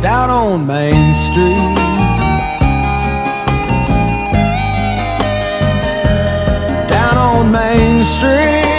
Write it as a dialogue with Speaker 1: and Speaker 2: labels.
Speaker 1: down on Main Street. Down on Main Street.